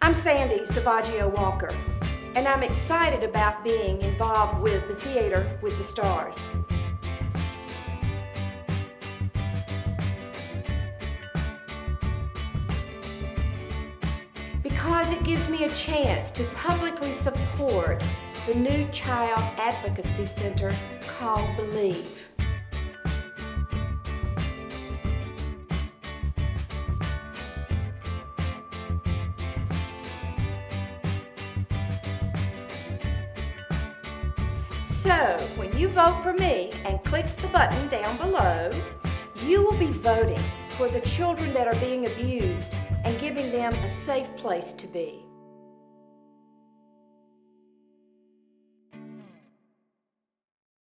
I'm Sandie Salvaggio Walker, and I'm excited about being involved with the Theater with the Stars. Because it gives me a chance to publicly support the new child advocacy center called Believe. So, when you vote for me and click the button down below, you will be voting for the children that are being abused and giving them a safe place to be.